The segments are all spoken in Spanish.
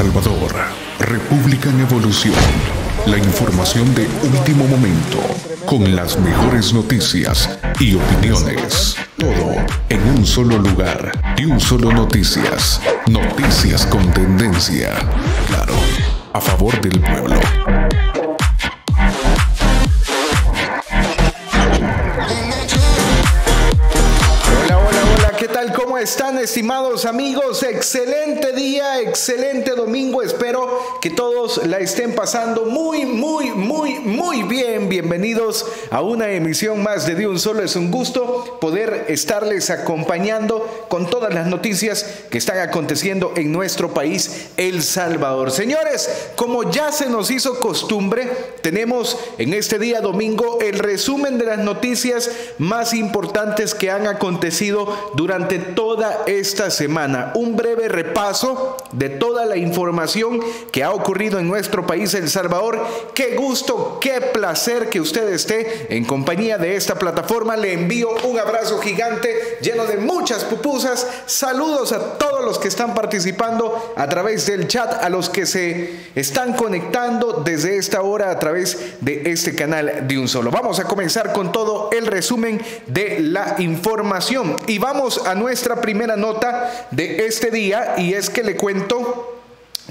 Salvador, República en Evolución. La información de último momento, con las mejores noticias y opiniones. Todo en un solo lugar y un solo noticias. Noticias con tendencia. Claro, a favor del pueblo. Están, estimados amigos? Excelente día, excelente domingo. Espero que todos la estén pasando muy, muy, muy, muy bien. Bienvenidos a una emisión más de De un Solo. Es un gusto poder estarles acompañando con todas las noticias que están aconteciendo en nuestro país, El Salvador. Señores, como ya se nos hizo costumbre, tenemos en este día domingo el resumen de las noticias más importantes que han acontecido durante toda esta semana. Un breve repaso de toda la información que ha ocurrido en nuestro país, El Salvador. Qué gusto, qué placer que usted esté en compañía de esta plataforma. Le envío un abrazo gigante lleno de muchas pupusas. Saludos a todos los que están participando a través del chat, a los que se están conectando desde esta hora a través de este canal de un solo. Vamos a comenzar con todo el resumen de la información y vamos a nuestra primera nota de este día y es que le cuento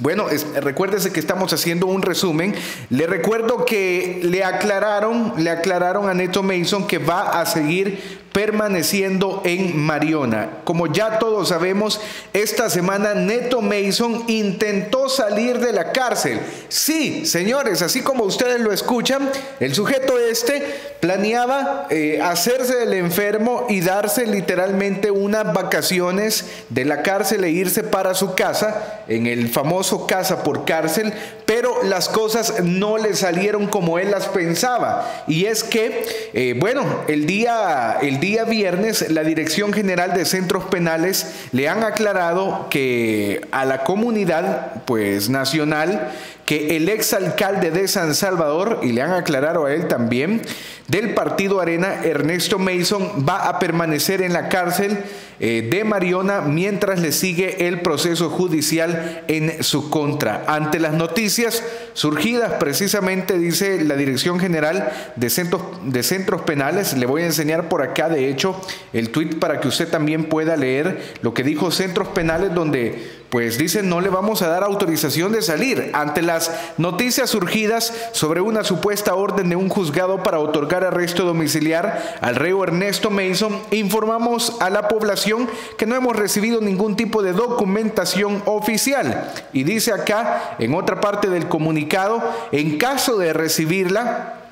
bueno, recuérdese que estamos haciendo un resumen. Le recuerdo que le aclararon, le aclararon a Neto Mason que va a seguir permaneciendo en Mariona. Como ya todos sabemos, esta semana Neto Mason intentó salir de la cárcel. Sí, señores, así como ustedes lo escuchan, el sujeto este planeaba eh, hacerse del enfermo y darse literalmente unas vacaciones de la cárcel e irse para su casa, en el famoso casa por cárcel, pero las cosas no le salieron como él las pensaba. Y es que, eh, bueno, el día, el día día viernes la Dirección General de Centros Penales le han aclarado que a la comunidad pues nacional que el exalcalde de San Salvador, y le han aclarado a él también, del partido Arena, Ernesto Mason, va a permanecer en la cárcel eh, de Mariona mientras le sigue el proceso judicial en su contra. Ante las noticias surgidas precisamente, dice la Dirección General de Centros, de Centros Penales, le voy a enseñar por acá, de hecho, el tweet para que usted también pueda leer lo que dijo Centros Penales, donde pues dicen no le vamos a dar autorización de salir. Ante las noticias surgidas sobre una supuesta orden de un juzgado para otorgar arresto domiciliar al reo Ernesto Mason, informamos a la población que no hemos recibido ningún tipo de documentación oficial. Y dice acá, en otra parte del comunicado, en caso de recibirla,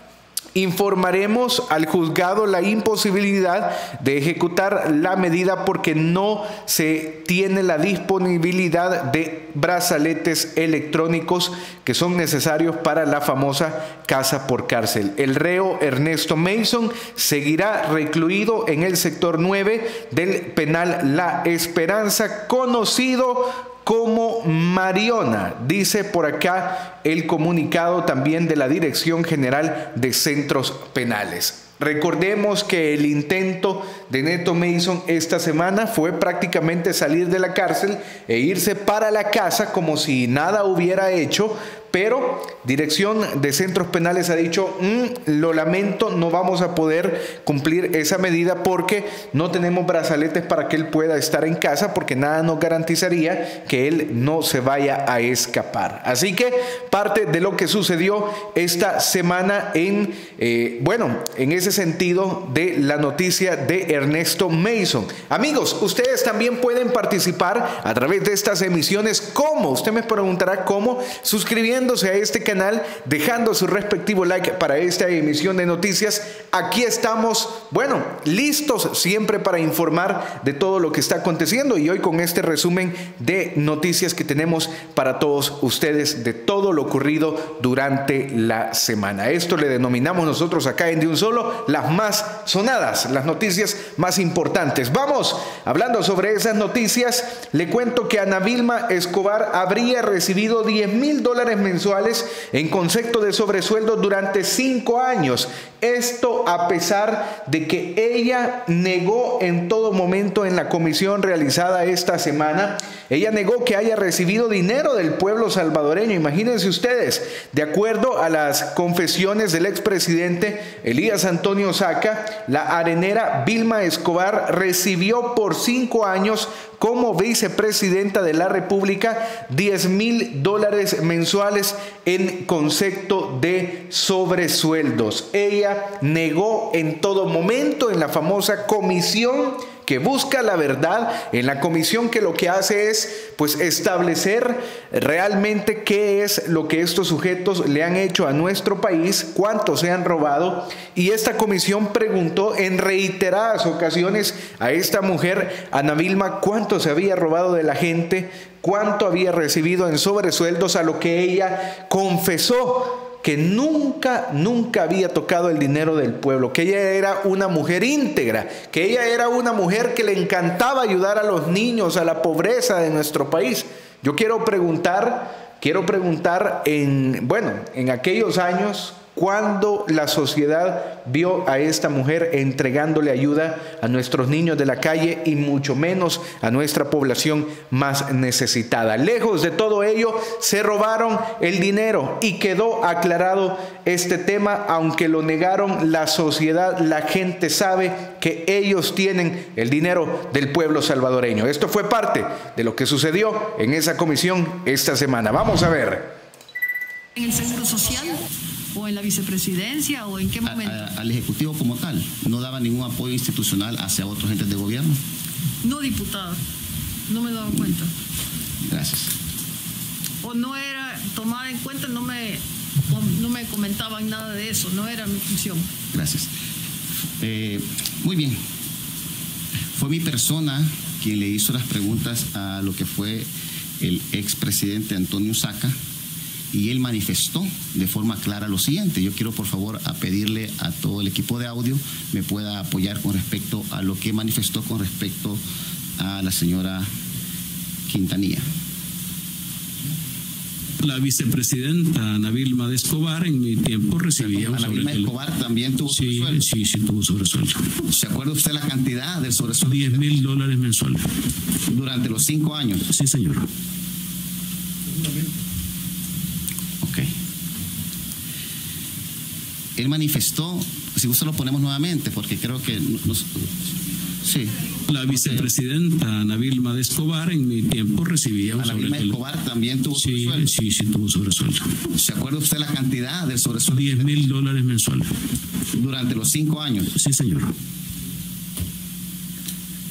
Informaremos al juzgado la imposibilidad de ejecutar la medida porque no se tiene la disponibilidad de brazaletes electrónicos que son necesarios para la famosa casa por cárcel. El reo Ernesto Mason seguirá recluido en el sector 9 del penal La Esperanza, conocido como Mariona, dice por acá el comunicado también de la Dirección General de Centros Penales. Recordemos que el intento de Neto Mason esta semana fue prácticamente salir de la cárcel e irse para la casa como si nada hubiera hecho pero Dirección de Centros Penales ha dicho, mm, lo lamento, no vamos a poder cumplir esa medida porque no tenemos brazaletes para que él pueda estar en casa, porque nada nos garantizaría que él no se vaya a escapar. Así que parte de lo que sucedió esta semana en, eh, bueno, en ese sentido de la noticia de Ernesto Mason. Amigos, ustedes también pueden participar a través de estas emisiones. ¿Cómo? Usted me preguntará cómo suscribiendo a este canal, dejando su respectivo like para esta emisión de noticias. Aquí estamos, bueno, listos siempre para informar de todo lo que está aconteciendo y hoy con este resumen de noticias que tenemos para todos ustedes de todo lo ocurrido durante la semana. Esto le denominamos nosotros acá en De Un Solo las más sonadas, las noticias más importantes. Vamos, hablando sobre esas noticias, le cuento que Ana Vilma Escobar habría recibido 10 mil dólares mensuales en concepto de sobresueldo durante cinco años Esto a pesar de que ella negó en todo momento en la comisión realizada esta semana, ella negó que haya recibido dinero del pueblo salvadoreño. Imagínense ustedes, de acuerdo a las confesiones del expresidente Elías Antonio Saca, la arenera Vilma Escobar recibió por cinco años como vicepresidenta de la República 10 mil dólares mensuales en concepto de sobresueldos. Ella negó en todo momento en la famosa comisión que busca la verdad, en la comisión que lo que hace es pues establecer realmente qué es lo que estos sujetos le han hecho a nuestro país, cuánto se han robado. Y esta comisión preguntó en reiteradas ocasiones a esta mujer, Ana Vilma, cuánto se había robado de la gente, cuánto había recibido en sobresueldos a lo que ella confesó que nunca, nunca había tocado el dinero del pueblo, que ella era una mujer íntegra, que ella era una mujer que le encantaba ayudar a los niños, a la pobreza de nuestro país. Yo quiero preguntar, quiero preguntar en, bueno, en aquellos años, cuando la sociedad vio a esta mujer entregándole ayuda a nuestros niños de la calle y mucho menos a nuestra población más necesitada. Lejos de todo ello, se robaron el dinero y quedó aclarado este tema, aunque lo negaron la sociedad, la gente sabe que ellos tienen el dinero del pueblo salvadoreño. Esto fue parte de lo que sucedió en esa comisión esta semana. Vamos a ver. El Social o en la vicepresidencia o en qué momento? al Ejecutivo como tal, ¿no daba ningún apoyo institucional hacia otros entes de gobierno? No, diputada, no me daba cuenta. Gracias. O no era tomada en cuenta, no me, no me comentaban nada de eso, no era mi función. Gracias. Eh, muy bien. Fue mi persona quien le hizo las preguntas a lo que fue el expresidente Antonio Saca y él manifestó de forma clara lo siguiente. Yo quiero por favor a pedirle a todo el equipo de audio me pueda apoyar con respecto a lo que manifestó con respecto a la señora Quintanilla. La vicepresidenta Ana Vilma de Escobar en mi tiempo recibía Ana Vilma de Escobar también tuvo sí, sobresueldo. Sí, sí, tuvo sobresueldo. ¿Se acuerda usted la cantidad del sobresueldo? 10 mil dólares mensuales. Durante los cinco años. Sí, señor. Él manifestó, si gusta lo ponemos nuevamente, porque creo que nos, sí. La vicepresidenta Ana Vilma de Escobar en mi tiempo recibía un Ana Vilma de Escobar también tuvo sí, sobresueldo. Sí, sí, tuvo sobresueldo. ¿Se acuerda usted la cantidad del sobresueldo? 10 mil dólares mensuales. Durante los cinco años. Sí, señor.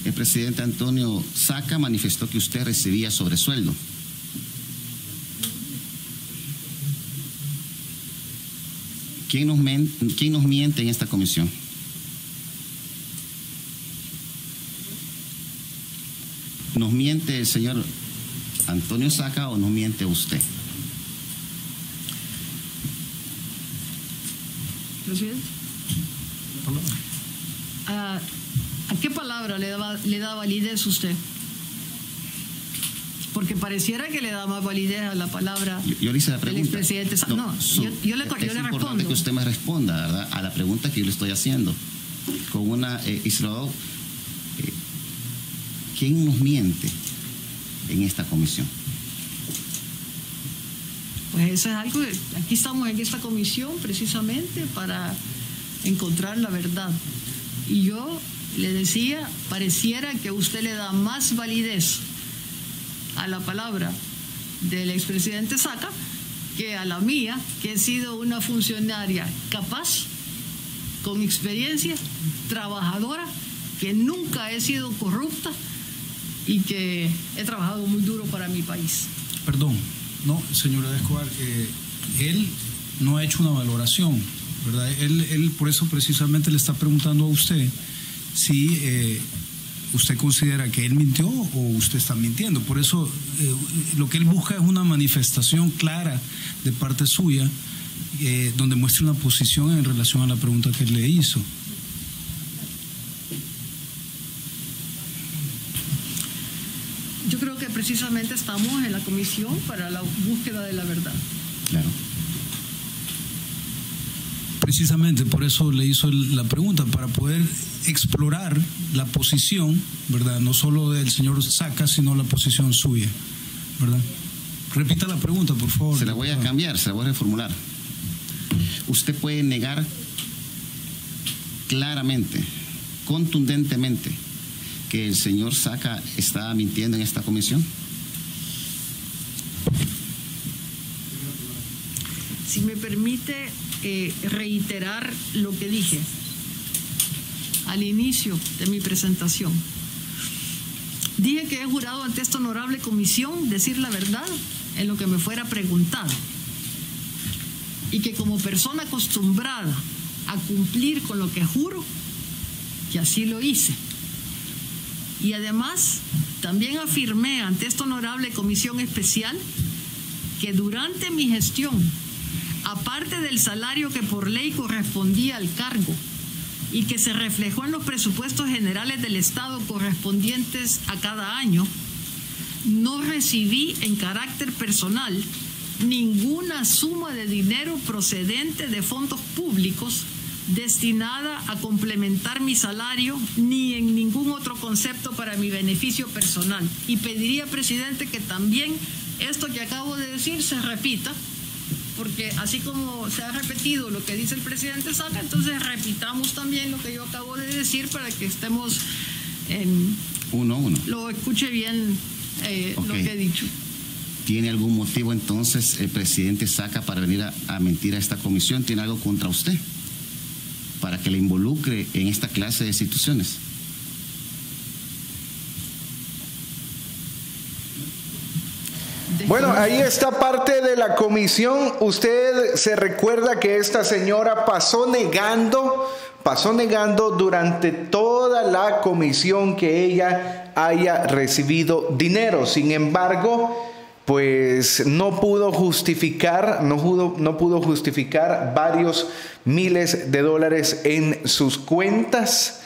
El presidente Antonio Saca manifestó que usted recibía sobresueldo. ¿Quién nos, ¿Quién nos miente en esta comisión? ¿Nos miente el señor Antonio Saca o nos miente usted? Presidente. ¿A, ¿A qué palabra le da, le da validez usted? Porque pareciera que le da más validez a la palabra yo, le hice la pregunta. del. No, no yo, yo, le, es yo le respondo. importante que usted me responda ¿verdad? a la pregunta que yo le estoy haciendo. Con una, eh, Israel, eh, ¿quién nos miente en esta comisión? Pues eso es algo, aquí estamos en esta comisión precisamente para encontrar la verdad. Y yo le decía, pareciera que usted le da más validez a la palabra del expresidente Saca que a la mía, que he sido una funcionaria capaz, con experiencia, trabajadora, que nunca he sido corrupta y que he trabajado muy duro para mi país. Perdón, no, señora Escobar, eh, él no ha hecho una valoración, ¿verdad? Él, él por eso precisamente le está preguntando a usted si eh, ¿usted considera que él mintió o usted está mintiendo? Por eso eh, lo que él busca es una manifestación clara de parte suya eh, donde muestre una posición en relación a la pregunta que él le hizo. Yo creo que precisamente estamos en la comisión para la búsqueda de la verdad. Claro. precisamente por eso le hizo la pregunta, para poder explorar la posición, ¿verdad? No solo del señor Saca, sino la posición suya, ¿verdad? Repita la pregunta, por favor. Se la voy a cambiar, se la voy a reformular. Usted puede negar claramente, contundentemente, que el señor Saca está mintiendo en esta comisión. Si me permite eh, reiterar lo que dije al inicio de mi presentación. Dije que he jurado ante esta honorable comisión decir la verdad en lo que me fuera preguntado y que como persona acostumbrada a cumplir con lo que juro, que así lo hice. Y además, también afirmé ante esta honorable comisión especial que durante mi gestión, aparte del salario que por ley correspondía al cargo y que se reflejó en los presupuestos generales del Estado correspondientes a cada año, no recibí en carácter personal ninguna suma de dinero procedente de fondos públicos destinada a complementar mi salario ni en ningún otro concepto para mi beneficio personal. Y pediría, presidente, que también esto que acabo de decir se repita, porque así como se ha repetido lo que dice el presidente Saca, entonces repitamos también lo que yo acabo de decir para que estemos en... Uno, uno. Lo escuche bien eh, lo que he dicho. ¿Tiene algún motivo entonces el presidente Saca para venir a mentir a esta comisión? ¿Tiene algo contra usted? para que le involucre en esta clase de situaciones. Bueno, ahí está parte de la comisión. Usted se recuerda que esta señora pasó negando, pasó negando durante toda la comisión que ella haya recibido dinero. Sin embargo, pues no pudo justificar, no pudo, no pudo justificar varios miles de dólares en sus cuentas.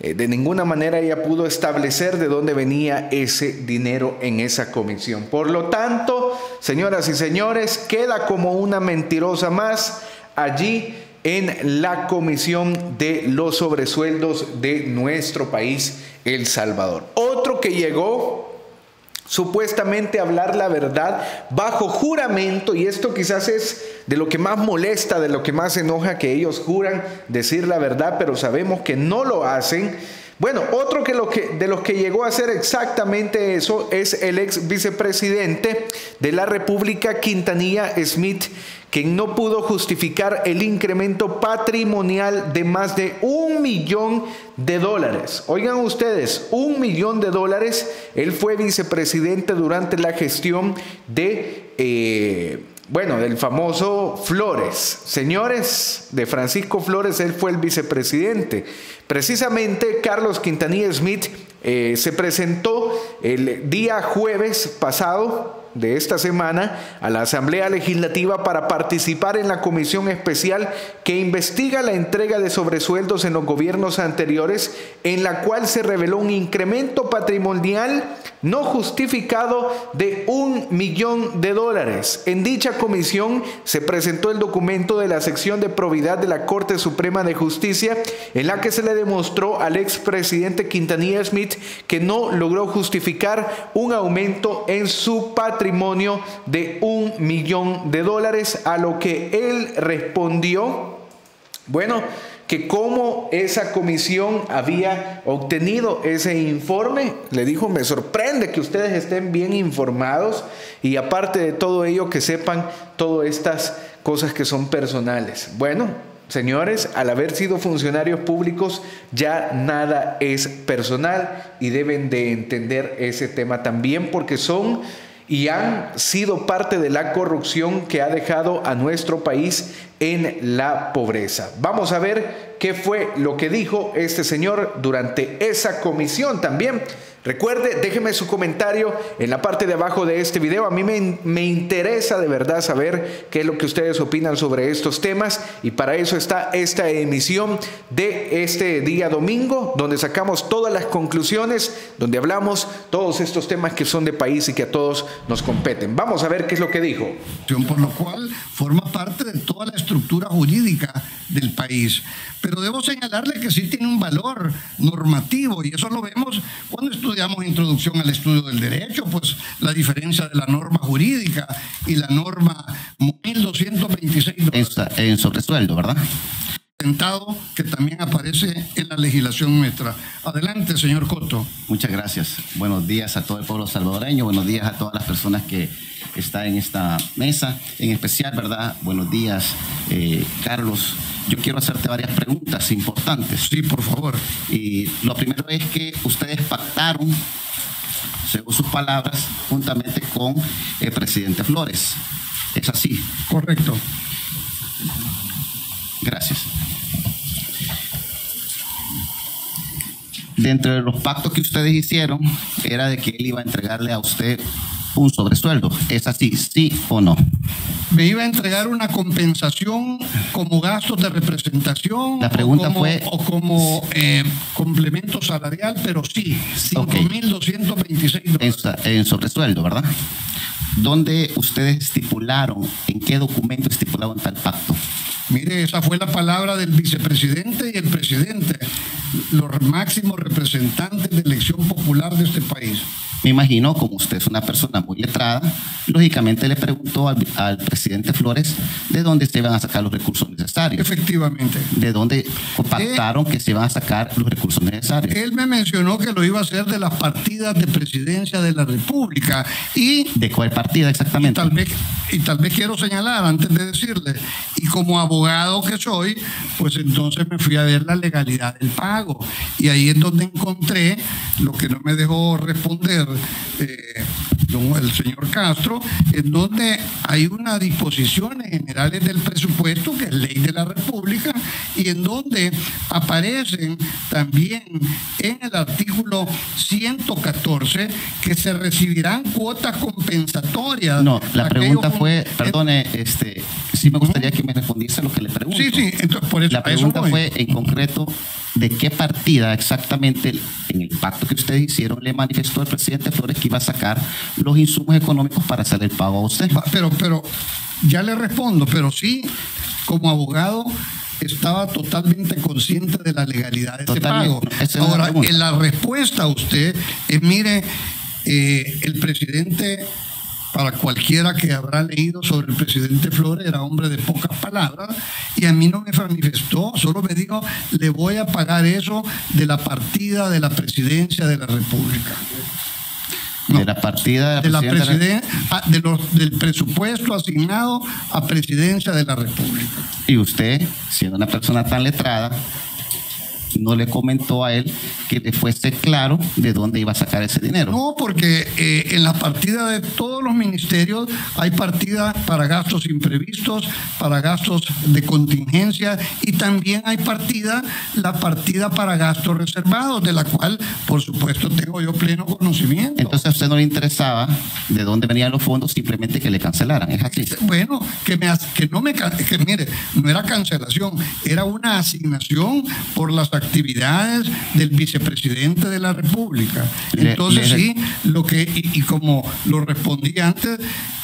Eh, de ninguna manera ella pudo establecer de dónde venía ese dinero en esa comisión. Por lo tanto, señoras y señores, queda como una mentirosa más allí en la comisión de los sobresueldos de nuestro país, El Salvador. Otro que llegó supuestamente hablar la verdad bajo juramento, y esto quizás es de lo que más molesta, de lo que más enoja, que ellos juran decir la verdad, pero sabemos que no lo hacen. Bueno, otro que, lo que de los que llegó a hacer exactamente eso es el ex vicepresidente de la República, Quintanilla Smith, quien no pudo justificar el incremento patrimonial de más de un millón de dólares. Oigan ustedes, un millón de dólares. Él fue vicepresidente durante la gestión de... Eh, bueno, del famoso Flores. Señores, de Francisco Flores, él fue el vicepresidente. Precisamente Carlos Quintanilla Smith eh, se presentó el día jueves pasado de esta semana a la Asamblea Legislativa para participar en la comisión especial que investiga la entrega de sobresueldos en los gobiernos anteriores, en la cual se reveló un incremento patrimonial no justificado de un millón de dólares. En dicha comisión se presentó el documento de la sección de probidad de la Corte Suprema de Justicia, en la que se le demostró al expresidente Quintanilla Smith que no logró justificar un aumento en su patrimonio de un millón de dólares, a lo que él respondió, bueno, que cómo esa comisión había obtenido ese informe. Le dijo, me sorprende que ustedes estén bien informados y aparte de todo ello que sepan todas estas cosas que son personales. Bueno, señores, al haber sido funcionarios públicos ya nada es personal y deben de entender ese tema también porque son y han sido parte de la corrupción que ha dejado a nuestro país en la pobreza. Vamos a ver qué fue lo que dijo este señor durante esa comisión también. Recuerde, déjeme su comentario en la parte de abajo de este video. A mí me, me, interesa de verdad saber qué es lo que ustedes opinan sobre estos temas y para eso está esta emisión de este día domingo, donde sacamos todas las conclusiones, donde hablamos todos estos temas que son de país y que a todos nos competen. Vamos a ver qué es lo que dijo. Por lo cual forma parte de toda la estructura jurídica del país. Pero debo señalarle que sí tiene un valor normativo y eso lo vemos cuando estudiamos introducción al estudio del derecho, pues la diferencia de la norma jurídica y la norma 1226. En, en sobresueldo, ¿verdad? Que también aparece en la legislación nuestra. Adelante, señor Coto. Muchas gracias. Buenos días a todo el pueblo salvadoreño, buenos días a todas las personas que están en esta mesa, en especial, ¿verdad? Buenos días, eh, Carlos. Yo quiero hacerte varias preguntas importantes. Sí, por favor. Y lo primero es que ustedes pactaron, según sus palabras, juntamente con el presidente Flores. ¿Es así? Correcto. Gracias. Dentro de los pactos que ustedes hicieron, era de que él iba a entregarle a usted un sobresueldo. ¿Es así, sí o no? Me iba a entregar una compensación como gastos de representación. La pregunta o como, fue. O como eh, complemento salarial, pero sí, 5.226 dólares. En, en sobresueldo, ¿verdad? ¿Dónde ustedes estipularon, en qué documento estipularon tal pacto? Mire, esa fue la palabra del vicepresidente y el presidente, los máximos representantes de elección popular de este país. Me imagino, como usted es una persona muy letrada, lógicamente le preguntó al, al, presidente Flores de dónde se iban a sacar los recursos necesarios. Efectivamente. De dónde pactaron eh, que se iban a sacar los recursos necesarios. Él me mencionó que lo iba a hacer de las partidas de presidencia de la República. y ¿De cuál partida exactamente? Y tal vez, y tal vez quiero señalar antes de decirle, y como abogado que soy, pues entonces me fui a ver la legalidad del pago. Y ahí es donde encontré lo que no me dejó responder eh, el señor Castro, en donde hay unas disposiciones generales del presupuesto, que es ley de la República, y en donde aparecen también en el artículo 114 que se recibirán cuotas compensatorias. No, la pregunta fue, perdone, este, sí me gustaría que me respondiese lo que le pregunto. Sí, sí, entonces por eso. La pregunta eso fue en concreto de qué partida exactamente en el pacto que ustedes hicieron le manifestó el presidente Flores que iba a sacar los insumos económicos para hacer el pago a usted. Pero, pero ya le respondo, pero sí, como abogado estaba totalmente consciente de la legalidad de ese pago. Ahora, en la respuesta a usted es, mire, eh, el presidente para cualquiera que habrá leído sobre el presidente Flores, era hombre de pocas palabras, y a mí no me manifestó, solo me dijo, le voy a pagar eso de la partida de la presidencia de la República. No, de la partida de la, de la de, los, del presupuesto asignado a presidencia de la República. Y usted, siendo una persona tan letrada, no le comentó a él que le fuese claro de dónde iba a sacar ese dinero. No, porque eh, en la partida de todos los ministerios hay partida para gastos imprevistos, para gastos de contingencia y también hay partida, la partida para gastos reservados, de la cual, por supuesto, tengo yo pleno conocimiento. Entonces a usted no le interesaba de dónde venían los fondos, simplemente que le cancelaran, ¿es así? Bueno, que, me, que no me, que mire, no era cancelación, era una asignación por las actividades del vicepresidente de la República. Entonces le, le, sí, lo que, y, y, como lo respondí antes,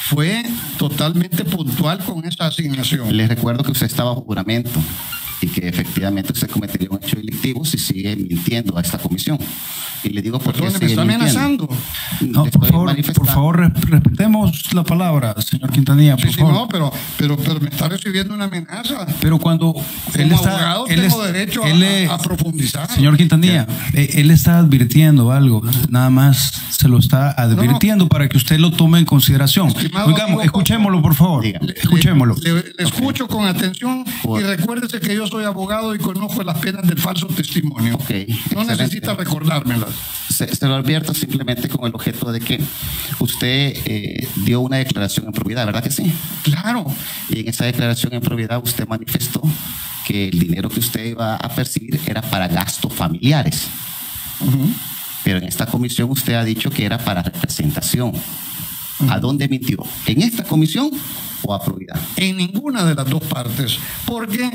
fue totalmente puntual con esa asignación. Les recuerdo que usted estaba bajo juramento y que efectivamente usted cometería un hecho delictivo si sigue mintiendo a esta comisión. Y le digo por qué me está amenazando. No, por favor, por favor, respetemos la palabra, señor Quintanilla. Sí, sí, no, pero, pero, pero me está recibiendo una amenaza. Pero cuando Como él está, abogado él tengo es- derecho él a, profundizar. Señor Quintanilla, eh, él está advirtiendo algo, nada más se lo está advirtiendo para que usted lo tome en consideración. Estimado Oigamos, amigo, escuchémoslo, por favor. Dígame. Le- Escuchémoslo. Le, le escucho con atención Por- y recuérdese que yo soy abogado y conozco las penas del falso testimonio. Ok, No excelente. necesita recordármelas. Se, se lo advierto simplemente con el objeto de que usted eh, dio una declaración en propiedad, ¿verdad que sí? Claro. Y en esa declaración en propiedad usted manifestó que el dinero que usted iba a percibir era para gastos familiares. Pero en esta comisión usted ha dicho que era para representación. ¿A dónde mintió? ¿En esta comisión o a probidad? En ninguna de las dos partes, porque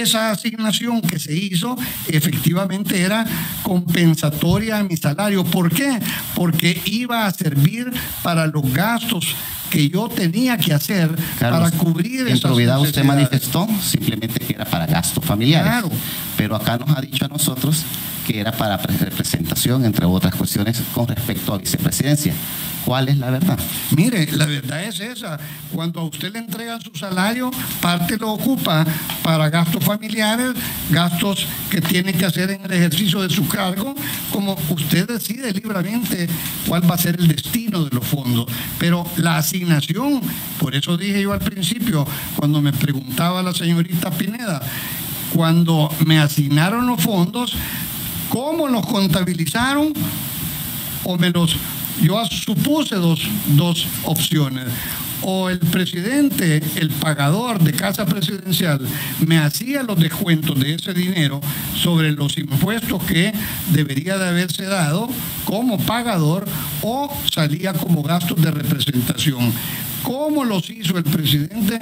esa asignación que se hizo efectivamente era compensatoria a mi salario. ¿Por qué? Porque iba a servir para los gastos que yo tenía que hacer para cubrir En probidad usted manifestó simplemente que era para gastos familiares. Claro. Pero acá nos ha dicho a nosotros que era para representación, entre otras cuestiones, con respecto a vicepresidencia. ¿Cuál es la verdad? Mire, la verdad es esa. Cuando a usted le entregan su salario, parte lo ocupa para gastos familiares, gastos que tiene que hacer en el ejercicio de su cargo, como usted decide libremente cuál va a ser el destino de los fondos. Pero la asignación, por eso dije yo al principio, cuando me preguntaba la señorita Pineda, cuando me asignaron los fondos, ¿cómo los contabilizaron? O me los yo supuse dos, dos opciones. O el presidente, el pagador de casa presidencial, me hacía los descuentos de ese dinero sobre los impuestos que debería de haberse dado como pagador o salía como gastos de representación. ¿Cómo los hizo el presidente?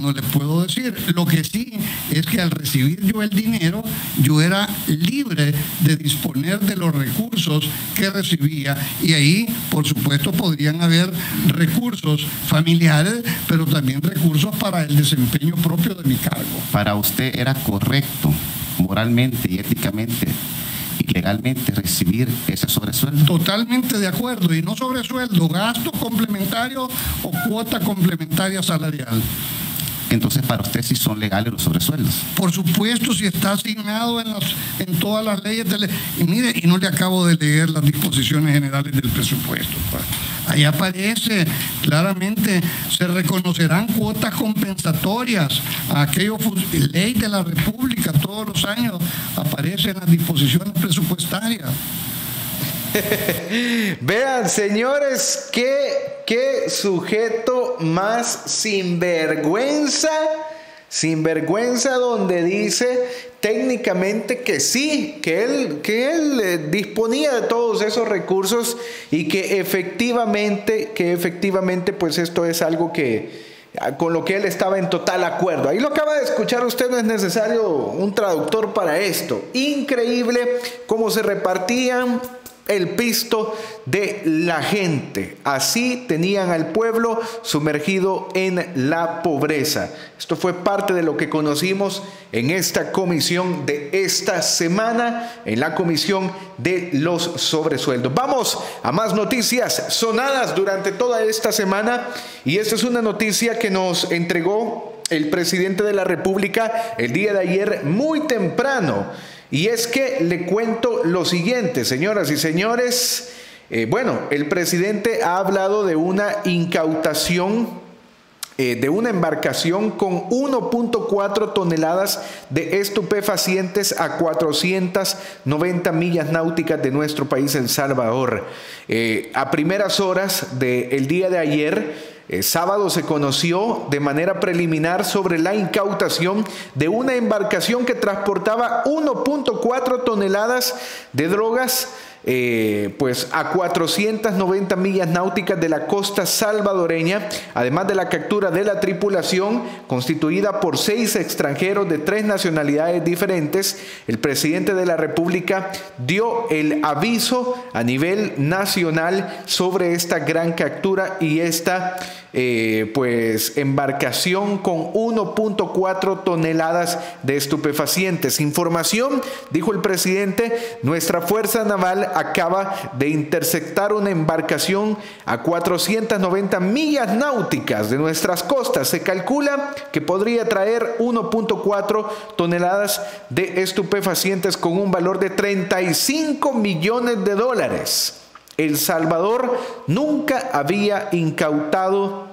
No le puedo decir. Lo que sí es que al recibir yo el dinero, yo era libre de disponer de los recursos que recibía y ahí, por supuesto, podrían haber recursos familiares, pero también recursos para el desempeño propio de mi cargo. Para usted era correcto, moralmente y éticamente y legalmente recibir ese sobresueldo? Totalmente de acuerdo, y no sobresueldo, gasto complementario o cuota complementaria salarial entonces para usted sí son legales los sobresueldos. Por supuesto, si está asignado en, en todas las leyes. De y mire, y no le acabo de leer las disposiciones generales del presupuesto. Pues. Ahí aparece claramente, se reconocerán cuotas compensatorias a aquellos ley de la República todos los años aparecen las disposiciones presupuestarias. Vean, señores, qué, qué sujeto más sinvergüenza. Sinvergüenza donde dice técnicamente que sí, que él, que él eh, disponía de todos esos recursos y que efectivamente, que efectivamente pues esto es algo que, ah, con lo que él estaba en total acuerdo. Ahí lo acaba de escuchar usted, no es necesario un traductor para esto. Increíble cómo se repartían el pisto de la gente. Así tenían al pueblo sumergido en la pobreza. Esto fue parte de lo que conocimos en esta comisión de esta semana, en la comisión de los sobresueldos. Vamos a más noticias sonadas durante toda esta semana y esta es una noticia que nos entregó el presidente de la República el día de ayer muy temprano. Y es que le cuento lo siguiente, señoras y señores. Eh, bueno, el presidente ha hablado de una incautación eh, de una embarcación con 1.4 toneladas de estupefacientes a 490 millas náuticas de nuestro país, El Salvador. Eh, a primeras horas del día de ayer, el sábado se conoció de manera preliminar sobre la incautación de una embarcación que transportaba 1.4 toneladas de drogas eh, pues a 490 millas náuticas de la costa salvadoreña, además de la captura de la tripulación constituida por seis extranjeros de tres nacionalidades diferentes, el presidente de la República dio el aviso a nivel nacional sobre esta gran captura y esta eh, pues embarcación con 1.4 toneladas de estupefacientes. Información, dijo el presidente, nuestra Fuerza Naval acaba de interceptar una embarcación a 490 millas náuticas de nuestras costas. Se calcula que podría traer 1.4 toneladas de estupefacientes con un valor de 35 millones de dólares. El Salvador nunca había incautado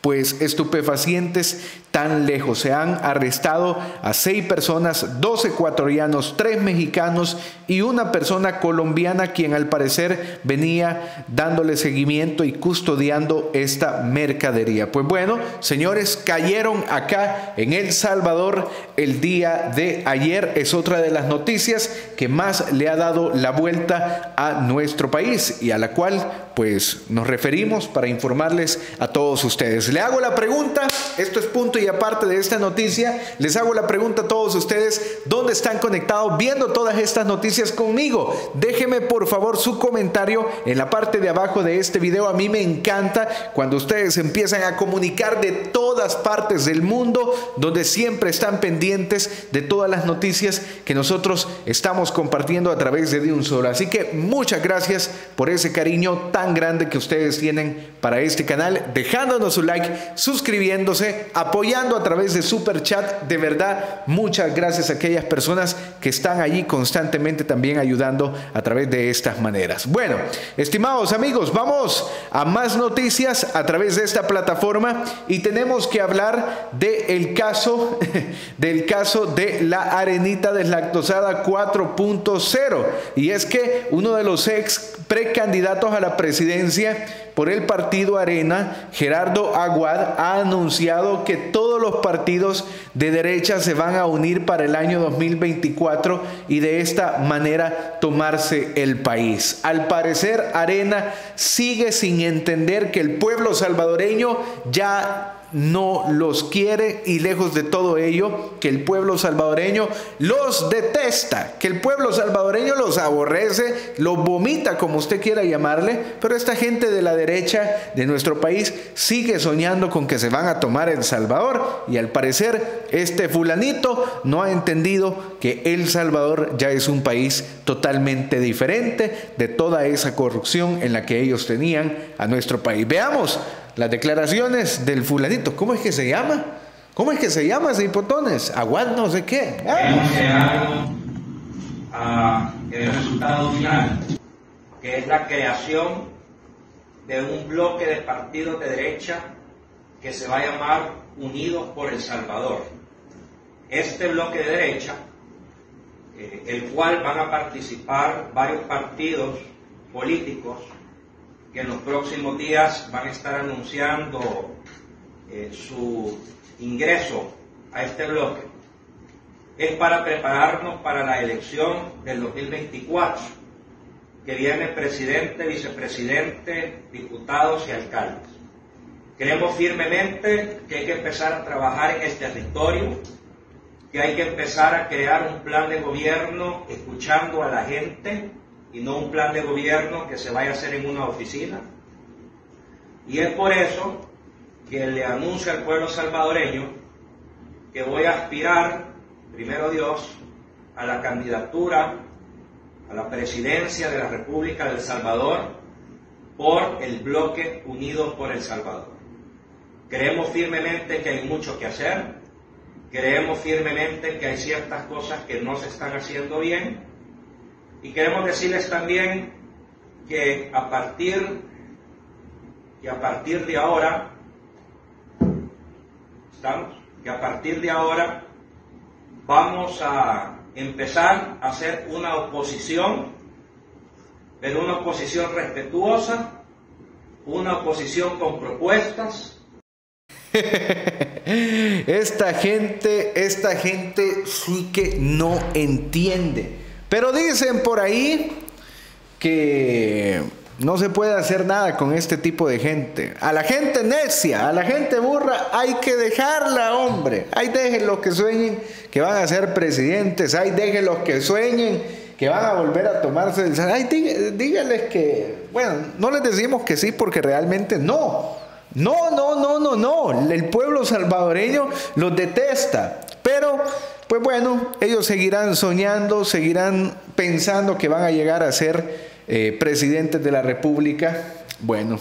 pues estupefacientes tan lejos. Se han arrestado a seis personas, dos ecuatorianos, tres mexicanos y una persona colombiana quien al parecer venía dándole seguimiento y custodiando esta mercadería. Pues bueno, señores, cayeron acá en El Salvador el día de ayer. Es otra de las noticias que más le ha dado la vuelta a nuestro país y a la cual pues nos referimos para informarles a todos ustedes. Le hago la pregunta, esto es punto y aparte de esta noticia, les hago la pregunta a todos ustedes, ¿dónde están conectados viendo todas estas noticias conmigo? Déjeme por favor su comentario en la parte de abajo de este video. A mí me encanta cuando ustedes empiezan a comunicar de todas partes del mundo, donde siempre están pendientes de todas las noticias que nosotros estamos compartiendo a través de un solo. Así que muchas gracias por ese cariño tan grande que ustedes tienen para este canal, dejándonos su like, suscribiéndose, apoyando a través de Super Chat. De verdad, muchas gracias a aquellas personas que están allí constantemente también ayudando a través de estas maneras. Bueno, estimados amigos, vamos a más noticias a través de esta plataforma y tenemos que hablar del caso del caso de la arenita deslactosada 4.0 y es que uno de los ex precandidatos a la presidencia por el partido Arena, Gerardo Aguad, ha anunciado que todos los partidos de derecha se van a unir para el año 2024 y de esta manera tomarse el país. Al parecer, Arena sigue sin entender que el pueblo salvadoreño ya no los quiere y lejos de todo ello, que el pueblo salvadoreño los detesta, que el pueblo salvadoreño los aborrece, los vomita como usted quiera llamarle, pero esta gente de la derecha de nuestro país sigue soñando con que se van a tomar El Salvador y al parecer este fulanito no ha entendido que El Salvador ya es un país totalmente diferente de toda esa corrupción en la que ellos tenían a nuestro país. Veamos las declaraciones del fulanito. ¿Cómo es que se llama? ¿Cómo es que se llama ese hipotones? Aguad no sé qué. Ah. el resultado final, que es la creación de un bloque de partidos de derecha que se va a llamar Unidos por El Salvador. Este bloque de derecha, eh, el cual van a participar varios partidos políticos que en los próximos días van a estar anunciando eh, su ingreso a este bloque, es para prepararnos para la elección del 2024, que viene presidente, vicepresidente, diputados y alcaldes. Creemos firmemente que hay que empezar a trabajar en este territorio, que hay que empezar a crear un plan de gobierno escuchando a la gente, y no un plan de gobierno que se vaya a hacer en una oficina. Y es por eso que le anuncio al pueblo salvadoreño que voy a aspirar, primero Dios, a la candidatura a la presidencia de la República del Salvador por el bloque Unidos por El Salvador. Creemos firmemente que hay mucho que hacer, creemos firmemente que hay ciertas cosas que no se están haciendo bien y queremos decirles también que a partir, y a partir de ahora, ¿estamos? Que a partir de ahora vamos a empezar a hacer una oposición, pero una oposición respetuosa, una oposición con propuestas, esta gente, esta gente sí que no entiende. Pero dicen por ahí que no se puede hacer nada con este tipo de gente. A la gente necia, a la gente burra, hay que dejarla, hombre. Ahí dejen los que sueñen que van a ser presidentes. Ahí dejen los que sueñen que van a volver a tomarse el... Ay, díganles que, bueno, no les decimos que sí porque realmente no. No, no, no, no, no. El pueblo salvadoreño los detesta. Pero pues bueno, ellos seguirán soñando, seguirán pensando que van a llegar a ser eh, presidentes de la República. Bueno,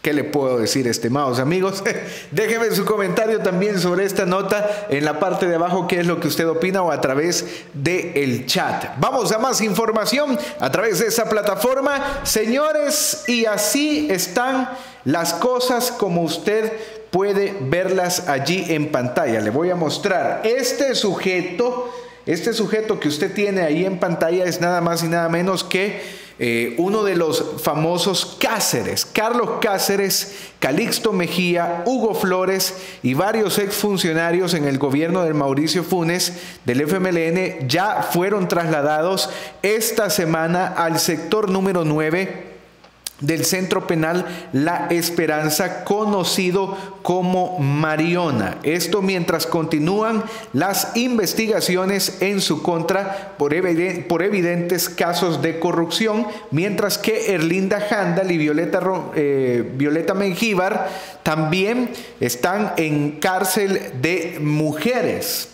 ¿Qué le puedo decir, estimados amigos? Déjenme su comentario también sobre esta nota en la parte de abajo, qué es lo que usted opina o a través del el chat. Vamos a más información a través de esa plataforma. Señores, y así están las cosas como usted puede verlas allí en pantalla. Le voy a mostrar. Este sujeto, este sujeto que usted tiene ahí en pantalla es nada más y nada menos que eh, uno de los famosos Cáceres, Carlos Cáceres, Calixto Mejía, Hugo Flores y varios exfuncionarios en el gobierno de Mauricio Funes del FMLN ya fueron trasladados esta semana al sector número 9 del Centro Penal La Esperanza, conocido como Mariona. Esto mientras continúan las investigaciones en su contra por, evidentes casos de corrupción, mientras que Erlinda Handal y Violeta, eh, Violeta Mengíbar también están en cárcel de mujeres.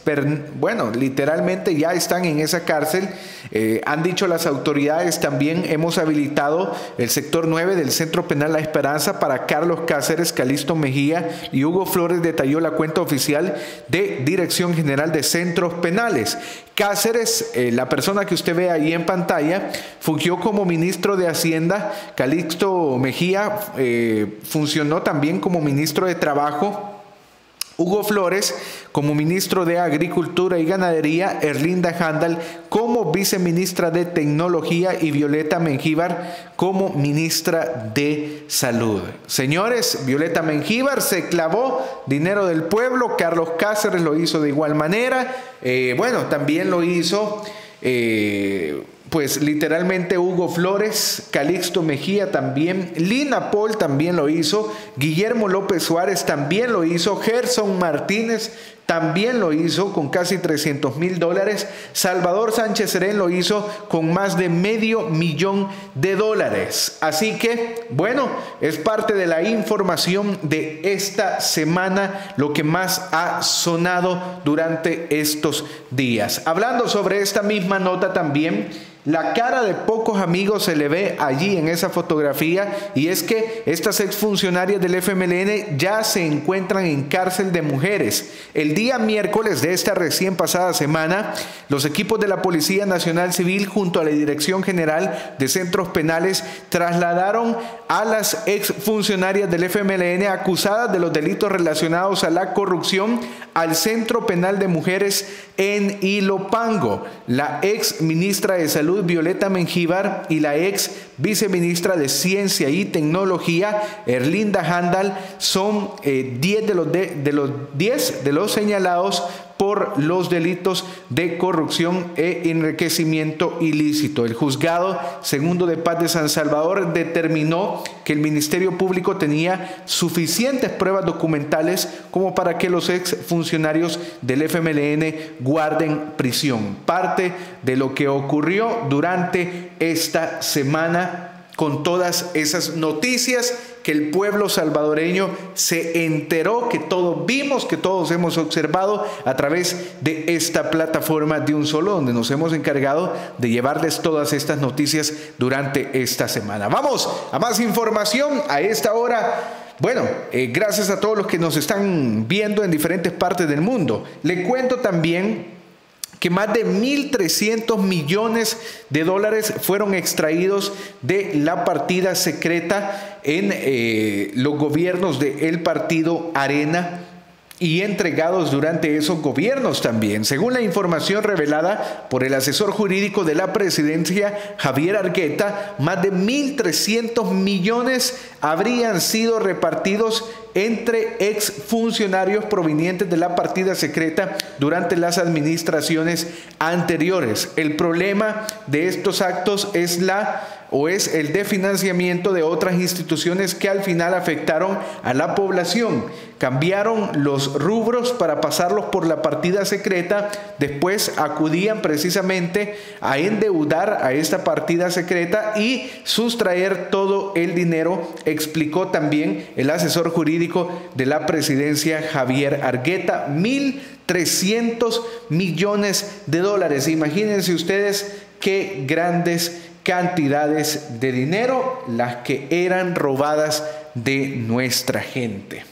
bueno, literalmente ya están en esa cárcel. Eh, han dicho las autoridades, también hemos habilitado el sector 9 del Centro Penal La Esperanza para Carlos Cáceres, Calisto Mejía y Hugo Flores detalló la cuenta oficial de Dirección General de Centros Penales. Cáceres, eh, la persona que usted ve ahí en pantalla, fungió como ministro de Hacienda. Calixto Mejía eh, funcionó también como ministro de Trabajo. Hugo Flores como ministro de Agricultura y Ganadería, Erlinda Handal como viceministra de Tecnología y Violeta Mengíbar como ministra de Salud. Señores, Violeta Mengíbar se clavó dinero del pueblo, Carlos Cáceres lo hizo de igual manera, eh, bueno, también lo hizo... Eh, pues literalmente Hugo Flores, Calixto Mejía también, Lina Paul también lo hizo, Guillermo López Suárez también lo hizo, Gerson Martínez también lo hizo con casi 300 mil dólares. Salvador Sánchez Serén lo hizo con más de medio millón de dólares. Así que, bueno, es parte de la información de esta semana, lo que más ha sonado durante estos días. Hablando sobre esta misma nota también, la cara de pocos amigos se le ve allí en esa fotografía y es que estas exfuncionarias del FMLN ya se encuentran en cárcel de mujeres. El día miércoles de esta recién pasada semana, los equipos de la Policía Nacional Civil junto a la Dirección General de Centros Penales trasladaron a las exfuncionarias del FMLN acusadas de los delitos relacionados a la corrupción al Centro Penal de Mujeres en Ilopango. La ex ministra de Salud Violeta Mengíbar y la ex viceministra de Ciencia y Tecnología Erlinda Handal son 10 eh, de los de, los 10 de los señalados por los delitos de corrupción e enriquecimiento ilícito. El juzgado segundo de paz de San Salvador determinó que el Ministerio Público tenía suficientes pruebas documentales como para que los ex funcionarios del FMLN guarden prisión. Parte de lo que ocurrió durante esta semana con todas esas noticias que el pueblo salvadoreño se enteró, que todos vimos, que todos hemos observado a través de esta plataforma de un solo, donde nos hemos encargado de llevarles todas estas noticias durante esta semana. Vamos a más información a esta hora. Bueno, eh, gracias a todos los que nos están viendo en diferentes partes del mundo. Le cuento también que más de 1.300 millones de dólares fueron extraídos de la partida secreta en eh, los gobiernos del partido Arena y entregados durante esos gobiernos también. Según la información revelada por el asesor jurídico de la presidencia, Javier Argueta, más de 1.300 millones habrían sido repartidos entre exfuncionarios provenientes de la partida secreta durante las administraciones anteriores. El problema de estos actos es la o es el de financiamiento de otras instituciones que al final afectaron a la población. Cambiaron los rubros para pasarlos por la partida secreta, después acudían precisamente a endeudar a esta partida secreta y sustraer todo el dinero, explicó también el asesor jurídico de la presidencia Javier Argueta, 1.300 millones de dólares. Imagínense ustedes qué grandes cantidades de dinero las que eran robadas de nuestra gente.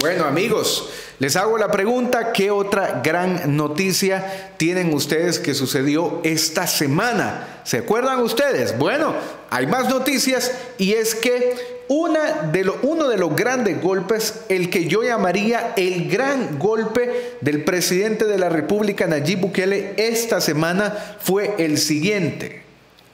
Bueno amigos, les hago la pregunta, ¿qué otra gran noticia tienen ustedes que sucedió esta semana? ¿Se acuerdan ustedes? Bueno, hay más noticias y es que una de uno de los grandes golpes, el que yo llamaría el gran golpe del presidente de la República, Nayib Bukele, esta semana fue el siguiente,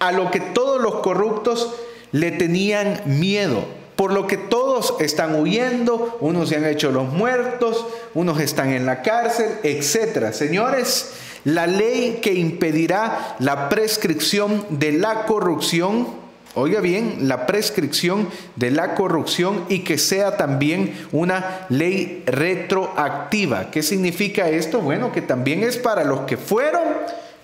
a lo que todos los corruptos le tenían miedo, por lo que todos están huyendo, unos se han hecho los muertos, unos están en la cárcel, etcétera. Señores, la ley que impedirá la prescripción de la corrupción, oiga bien, la prescripción de la corrupción y que sea también una ley retroactiva. ¿Qué significa esto? Bueno, que también es para los que fueron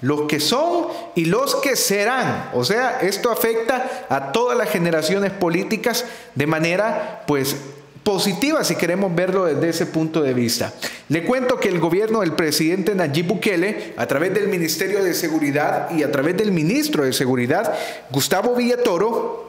los que son y los que serán. O sea, esto afecta a todas las generaciones políticas de manera pues positiva si queremos verlo desde ese punto de vista. Le cuento que el gobierno del presidente Nayib Bukele, a través del Ministerio de Seguridad y a través del ministro de Seguridad, Gustavo Villatoro,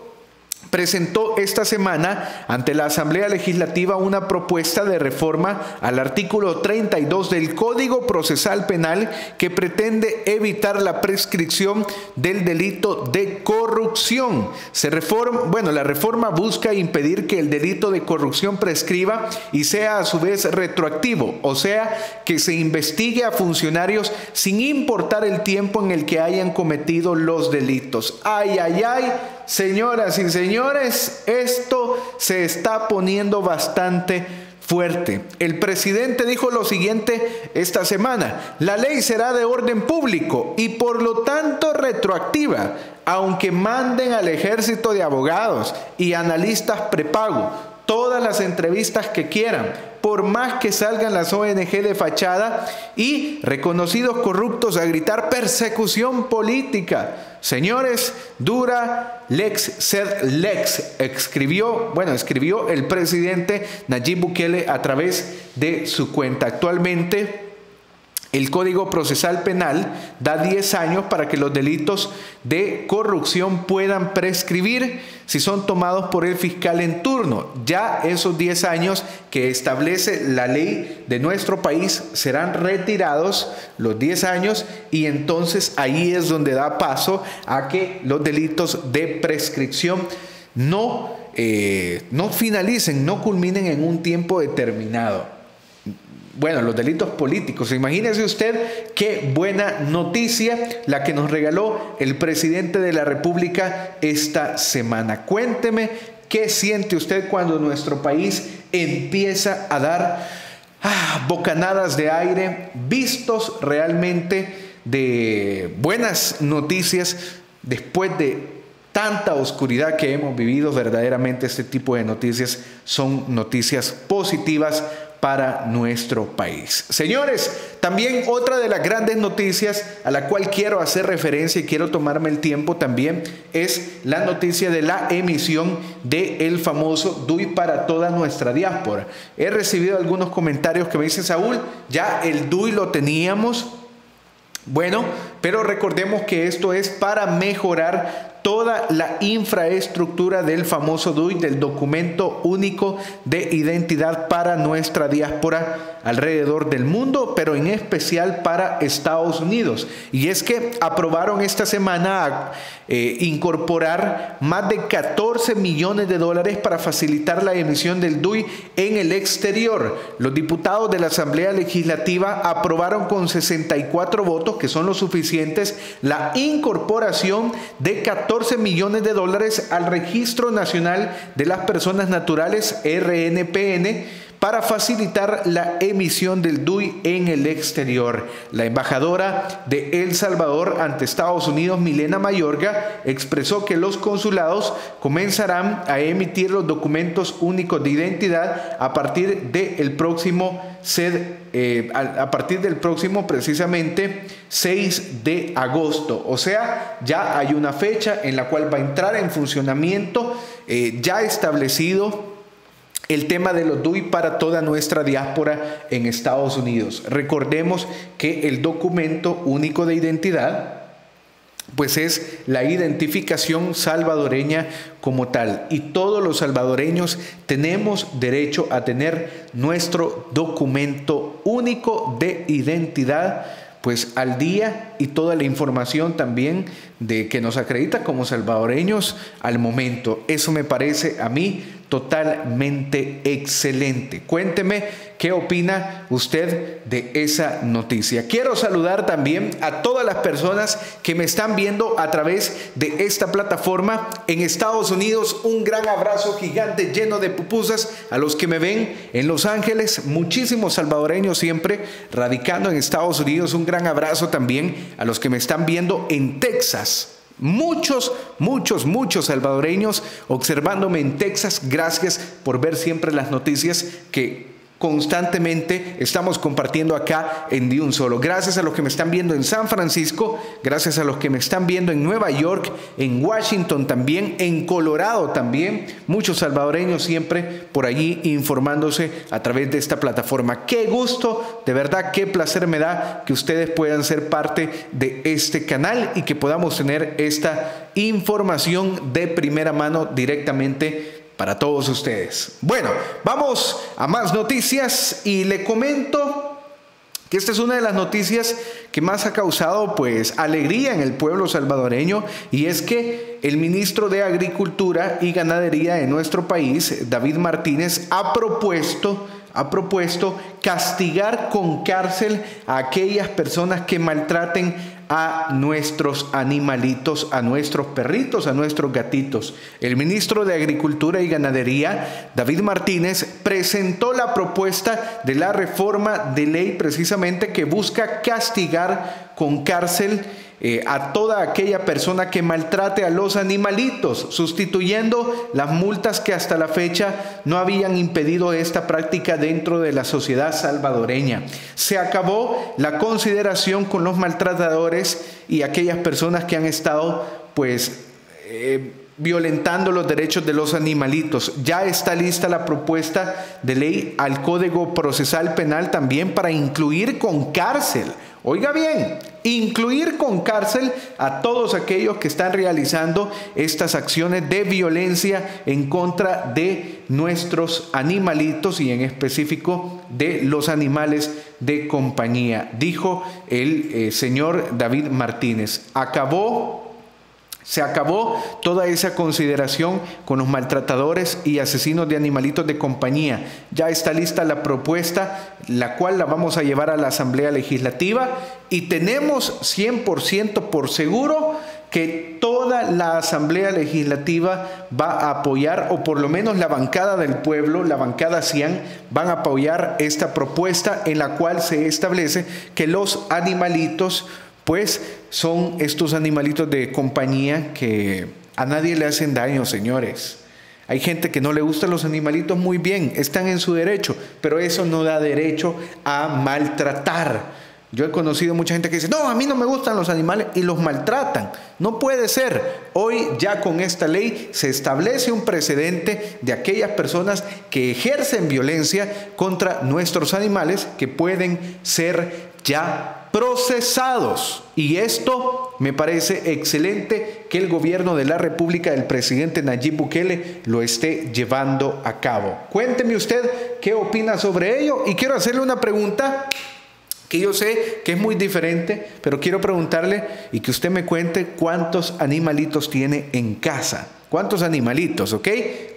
presentó esta semana ante la Asamblea Legislativa una propuesta de reforma al artículo 32 del Código Procesal Penal que pretende evitar la prescripción del delito de corrupción. Se reforma, bueno, la reforma busca impedir que el delito de corrupción prescriba y sea a su vez retroactivo, o sea, que se investigue a funcionarios sin importar el tiempo en el que hayan cometido los delitos. Ay, ay, ay, señoras y señores esto se está poniendo bastante fuerte. El presidente dijo lo siguiente esta semana, la ley será de orden público y por lo tanto retroactiva, aunque manden al ejército de abogados y analistas prepago todas las entrevistas que quieran, por más que salgan las ONG de fachada y reconocidos corruptos a gritar persecución política. Señores, dura lex sed lex, escribió, bueno, escribió el presidente Nayib Bukele a través de su cuenta. Actualmente el Código Procesal Penal da 10 años para que los delitos de corrupción puedan prescribir si son tomados por el fiscal en turno. Ya esos 10 años que establece la ley de nuestro país serán retirados los 10 años y entonces ahí es donde da paso a que los delitos de prescripción no, eh, no finalicen, no culminen en un tiempo determinado bueno, los delitos políticos. Imagínese usted qué buena noticia la que nos regaló el presidente de la República esta semana. Cuénteme qué siente usted cuando nuestro país empieza a dar ah, bocanadas de aire, vistos realmente de buenas noticias después de tanta oscuridad que hemos vivido, verdaderamente este tipo de noticias son noticias positivas para nuestro país. Señores, también otra de las grandes noticias a la cual quiero hacer referencia y quiero tomarme el tiempo también es la noticia de la emisión del el famoso DUI para toda nuestra diáspora. He recibido algunos comentarios que me dicen, Saúl, ya el DUI lo teníamos. Bueno, pero recordemos que esto es para mejorar toda la infraestructura del famoso DUI, del documento único de identidad para nuestra diáspora alrededor del mundo, pero en especial para Estados Unidos. Y es que aprobaron esta semana eh, incorporar más de 14 millones de dólares para facilitar la emisión del DUI en el exterior. Los diputados de la Asamblea Legislativa aprobaron con 64 votos, que son los suficientes, la incorporación de 14 14 millones de dólares al Registro Nacional de las Personas Naturales, RNPN, para facilitar la emisión del DUI en el exterior. La embajadora de El Salvador ante Estados Unidos, Milena Mayorga, expresó que los consulados comenzarán a emitir los documentos únicos de identidad a partir del próximo eh, a, partir del próximo precisamente 6 de agosto. O sea, ya hay una fecha en la cual va a entrar en funcionamiento eh, ya establecido el tema de los DUI para toda nuestra diáspora en Estados Unidos. Recordemos que el documento único de identidad pues es la identificación salvadoreña como tal. Y todos los salvadoreños tenemos derecho a tener nuestro documento único de identidad pues al día y toda la información también de que nos acredita como salvadoreños al momento. Eso me parece a mí totalmente excelente. Cuénteme qué opina usted de esa noticia. Quiero saludar también a todas las personas que me están viendo a través de esta plataforma en Estados Unidos. Un gran abrazo gigante lleno de pupusas a los que me ven en Los Ángeles. Muchísimos salvadoreños siempre radicando en Estados Unidos. Un gran abrazo también a los que me están viendo en Texas. Muchos, muchos, muchos salvadoreños observándome en Texas. Gracias por ver siempre las noticias que constantemente estamos compartiendo acá en De Un Solo. Gracias a los que me están viendo en San Francisco, gracias a los que me están viendo en Nueva York, en Washington también, en Colorado también, muchos salvadoreños siempre por allí informándose a través de esta plataforma. Qué gusto, de verdad, qué placer me da que ustedes puedan ser parte de este canal y que podamos tener esta información de primera mano directamente para todos ustedes. Bueno, vamos a más noticias y le comento que esta es una de las noticias que más ha causado pues alegría en el pueblo salvadoreño y es que el ministro de Agricultura y Ganadería de nuestro país, David Martínez, ha propuesto ha propuesto castigar con cárcel a aquellas personas que maltraten a nuestros animalitos, a nuestros perritos, a nuestros gatitos. El ministro de Agricultura y Ganadería, David Martínez, presentó la propuesta de la reforma de ley precisamente que busca castigar con cárcel eh, a toda aquella persona que maltrate a los animalitos, sustituyendo las multas que hasta la fecha no habían impedido esta práctica dentro de la sociedad salvadoreña. Se acabó la consideración con los maltratadores y aquellas personas que han estado pues eh, violentando los derechos de los animalitos. Ya está lista la propuesta de ley al Código Procesal Penal también para incluir con cárcel Oiga bien, incluir con cárcel a todos aquellos que están realizando estas acciones de violencia en contra de nuestros animalitos y en específico de los animales de compañía, dijo el eh, señor David Martínez. Acabó se acabó toda esa consideración con los maltratadores y asesinos de animalitos de compañía. Ya está lista la propuesta, la cual la vamos a llevar a la Asamblea Legislativa y tenemos 100% por seguro que toda la Asamblea Legislativa va a apoyar, o por lo menos la bancada del pueblo, la bancada CIAN, van a apoyar esta propuesta en la cual se establece que los animalitos pues son estos animalitos de compañía que a nadie le hacen daño, señores. Hay gente que no le gustan los animalitos muy bien, están en su derecho, pero eso no da derecho a maltratar. Yo he conocido mucha gente que dice, no, a mí no me gustan los animales y los maltratan. No puede ser. Hoy ya con esta ley se establece un precedente de aquellas personas que ejercen violencia contra nuestros animales que pueden ser ya procesados. Y esto me parece excelente que el gobierno de la República del presidente Nayib Bukele lo esté llevando a cabo. Cuénteme usted qué opina sobre ello y quiero hacerle una pregunta que yo sé que es muy diferente, pero quiero preguntarle y que usted me cuente cuántos animalitos tiene en casa. ¿Cuántos animalitos, ok?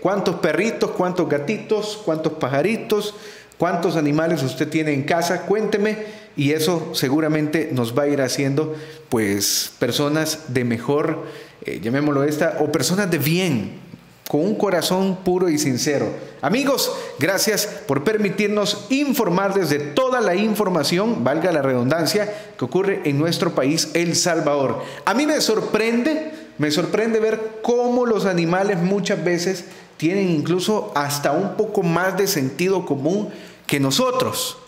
¿Cuántos perritos, cuántos gatitos, cuántos pajaritos, cuántos animales usted tiene en casa? Cuénteme y eso seguramente nos va a ir haciendo pues personas de mejor, eh, llamémoslo esta, o personas de bien, con un corazón puro y sincero. Amigos, gracias por permitirnos informarles de toda la información, valga la redundancia, que ocurre en nuestro país, El Salvador. A mí me sorprende, me sorprende ver cómo los animales muchas veces tienen incluso hasta un poco más de sentido común que nosotros.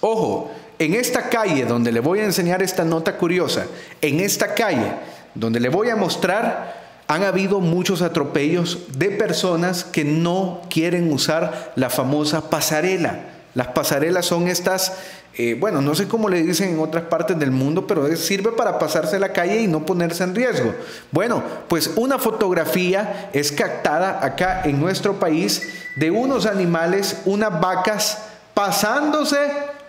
Ojo, en esta calle donde le voy a enseñar esta nota curiosa, en esta calle donde le voy a mostrar, han habido muchos atropellos de personas que no quieren usar la famosa pasarela. Las pasarelas son estas, eh, bueno, no sé cómo le dicen en otras partes del mundo, pero sirve para pasarse la calle y no ponerse en riesgo. Bueno, pues una fotografía es captada acá en nuestro país de unos animales, unas vacas, pasándose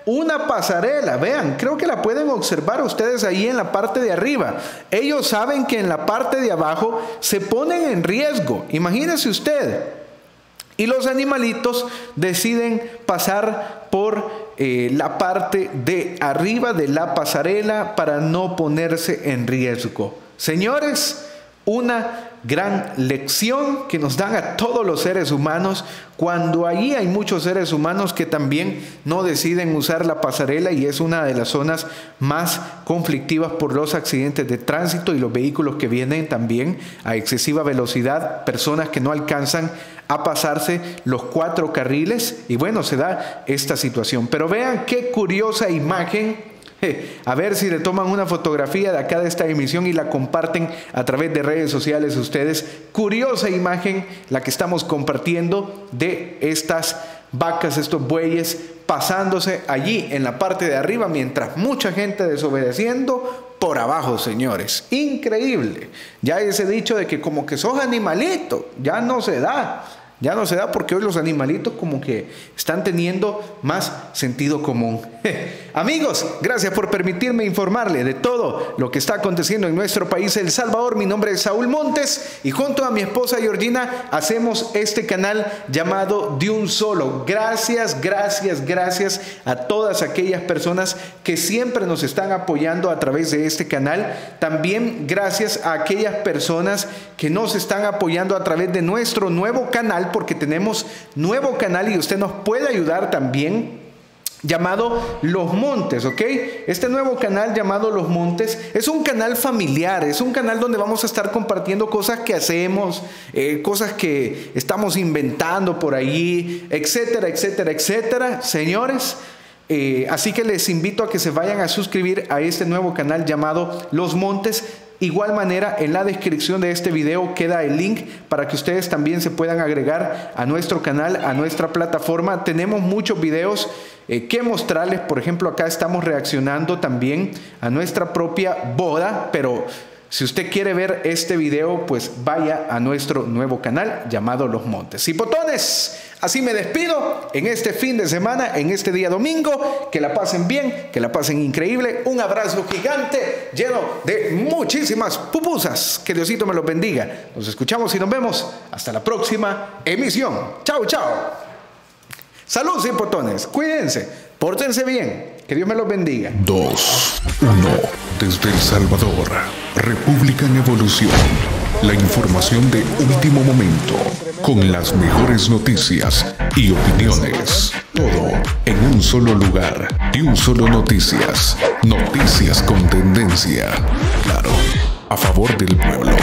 una pasarela. Vean, creo que la pueden observar ustedes ahí en la parte de arriba. Ellos saben que en la parte de abajo se ponen en riesgo. Imagínese usted. Y los animalitos deciden pasar por eh, la parte de arriba de la pasarela para no ponerse en riesgo. Señores, una gran lección que nos dan a todos los seres humanos cuando allí hay muchos seres humanos que también no deciden usar la pasarela y es una de las zonas más conflictivas por los accidentes de tránsito y los vehículos que vienen también a excesiva velocidad, personas que no alcanzan a pasarse los cuatro carriles y bueno, se da esta situación. Pero vean qué curiosa imagen a ver si le toman una fotografía de acá de esta emisión y la comparten a través de redes sociales ustedes. Curiosa imagen la que estamos compartiendo de estas vacas, estos bueyes pasándose allí en la parte de arriba mientras mucha gente desobedeciendo por abajo, señores. Increíble. Ya ese dicho de que como que sos animalito, ya no se da. Ya no se da porque hoy los animalitos como que están teniendo más sentido común. Amigos, gracias por permitirme informarle de todo lo que está aconteciendo en nuestro país, El Salvador. Mi nombre es Saúl Montes y junto a mi esposa Georgina hacemos este canal llamado De un Solo. Gracias, gracias, gracias a todas aquellas personas que siempre nos están apoyando a través de este canal. También gracias a aquellas personas que nos están apoyando a través de nuestro nuevo canal porque tenemos nuevo canal y usted nos puede ayudar también llamado Los Montes, ¿ok? Este nuevo canal llamado Los Montes es un canal familiar, es un canal donde vamos a estar compartiendo cosas que hacemos, eh, cosas que estamos inventando por ahí, etcétera, etcétera, etcétera. Señores, eh, así que les invito a que se vayan a suscribir a este nuevo canal llamado Los Montes. Igual manera, en la descripción de este video queda el link para que ustedes también se puedan agregar a nuestro canal, a nuestra plataforma. Tenemos muchos videos eh, que mostrarles. Por ejemplo, acá estamos reaccionando también a nuestra propia boda, pero si usted quiere ver este video, pues vaya a nuestro nuevo canal llamado Los Montes. Y botones, así me despido en este fin de semana, en este día domingo. Que la pasen bien, que la pasen increíble. Un abrazo gigante lleno de muchísimas pupusas. Que Diosito me los bendiga. Nos escuchamos y nos vemos hasta la próxima emisión. Chao, chao. Salud, botones. Cuídense. Pórtense bien. Que Dios me los bendiga. 2, 1. Desde El Salvador, República en Evolución. La información de último momento, con las mejores noticias y opiniones. Todo en un solo lugar y un solo noticias. Noticias con tendencia. Claro, a favor del pueblo.